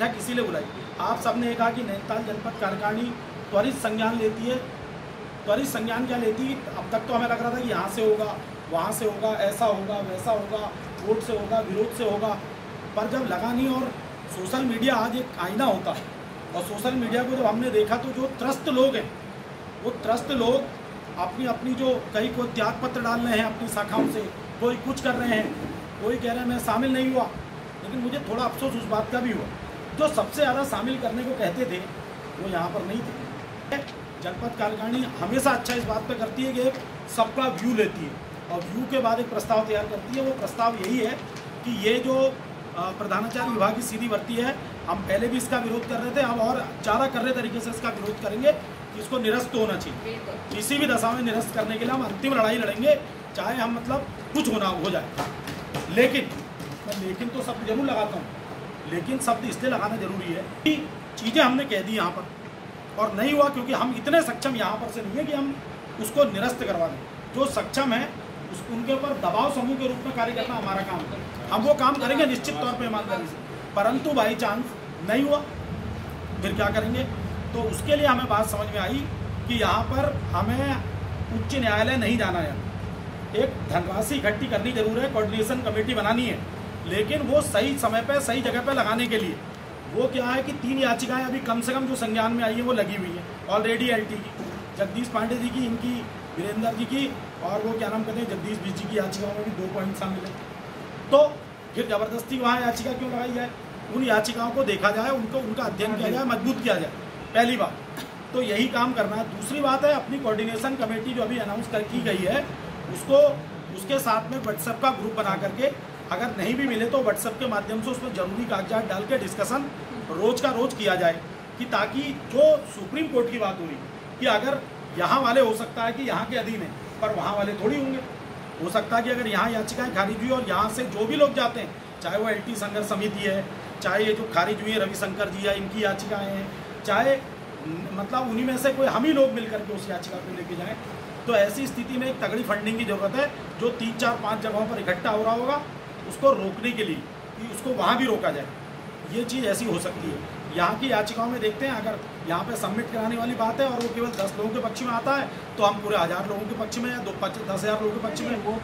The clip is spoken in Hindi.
किसी ने बुलाई। आप सबने कहा कि नैनीताल जनपद कार्यकारिणी त्वरित संज्ञान लेती है। त्वरित संज्ञान क्या लेती है? अब तक तो हमें लग रहा था कि यहाँ से होगा, वहाँ से होगा, ऐसा होगा, वैसा होगा, वोट से होगा, विरोध से होगा। पर जब लगा नहीं और सोशल मीडिया आज एक आईना होता है, और सोशल मीडिया को जब हमने देखा तो जो त्रस्त लोग हैं, वो त्रस्त लोग अपनी अपनी जो कहीं को त्याग पत्र डाल रहे हैं अपनी शाखाओं से, कोई कुछ कर रहे हैं, कोई कह रहे हैं, मैं शामिल नहीं हुआ। लेकिन मुझे थोड़ा अफसोस उस बात का भी हुआ। जो सबसे ज़्यादा शामिल करने को कहते थे वो यहाँ पर नहीं थे। जनपद कार्यकारिणी हमेशा अच्छा इस बात पर करती है कि सबका व्यू लेती है। और व्यू के बाद एक प्रस्ताव तैयार करती है। वो प्रस्ताव यही है कि ये जो प्रधानाचार्य विभाग की सीधी भर्ती है हम पहले भी इसका विरोध कर रहे थे हम और ज़्यादा कर रहे तरीके से इसका विरोध करेंगे कि इसको निरस्त होना चाहिए। किसी भी दशा में निरस्त करने के लिए हम अंतिम लड़ाई लड़ेंगे चाहे हम मतलब कुछ होना हो जाए। लेकिन मैं लेकिन तो सब ज़रूर लगाता हूँ। लेकिन शब्द इसलिए लगाना ज़रूरी है कि चीज़ें हमने कह दी यहाँ पर। और नहीं हुआ क्योंकि हम इतने सक्षम यहाँ पर से नहीं है कि हम उसको निरस्त करवा दें। जो सक्षम है, उस, उनके ऊपर दबाव समूह के रूप में कार्य करना हमारा काम है। हम वो काम करेंगे निश्चित तौर पर ईमानदारी से। परंतु बाई चांस नहीं हुआ। फिर क्या करेंगे? तो उसके लिए हमें बात समझ में आई कि यहाँ पर हमें उच्च न्यायालय नहीं जाना है। एक धनराशि इकट्ठी करनी ज़रूर है कोऑर्डिनेशन कमेटी बनानी है। लेकिन वो सही समय पर सही जगह पर लगाने के लिए। वो क्या है कि तीन याचिकाएँ अभी कम से कम जो संज्ञान में आई है, वो लगी हुई है। ऑलरेडी एल की, जगदीश पांडे जी की, इनकी, वीरेंद्र जी की, और वो क्या नाम कहते हैं, जगदीश बीच जी की याचिकाओं में भी दो पॉइंट शामिल है। तो फिर ज़बरदस्ती वहाँ याचिका क्यों लगाई जाए? उन याचिकाओं को देखा जाए, उनको, उनका अध्ययन किया जाए, मज़बूत किया जाए। पहली बात तो यही काम करना है। दूसरी बात है, अपनी कोऑर्डिनेशन कमेटी जो अभी अनाउंस कर, की गई है, उसको, उसके साथ में व्हाट्सएप का ग्रुप बना करके अगर नहीं भी मिले तो व्हाट्सएप के माध्यम से उसमें ज़रूरी कागजात डाल के डिस्कशन रोज का रोज किया जाए कि ताकि जो सुप्रीम कोर्ट की बात हो रही कि अगर यहाँ वाले हो सकता है कि यहाँ के अधीन है, पर वहाँ वाले थोड़ी होंगे। हो सकता है कि अगर यहाँ याचिकाएँ खारिज हुई और यहाँ से जो भी लोग जाते हैं, चाहे वो एल संघर्ष समिति है, चाहे ये जो खारिज हुई है रविशंकर जी या इनकी याचिकाएँ हैं, चाहे मतलब उन्हीं में से कोई हम ही लोग मिलकर के उस याचिका को लेके जाएँ तो ऐसी स्थिति में एक तगड़ी फंडिंग की ज़रूरत है, जो तीन, चार, पाँच जगहों पर इकट्ठा हो रहा होगा। उसको रोकने के लिए कि उसको वहाँ भी रोका जाए। ये चीज़ ऐसी हो सकती है। यहाँ की याचिकाओं में देखते हैं, अगर यहाँ पे सबमिट कराने वाली बात है और वो केवल दस लोगों के पक्ष में आता है तो हम पूरे हज़ार लोगों के पक्ष में या दो दस हज़ार लोगों के पक्ष में, वो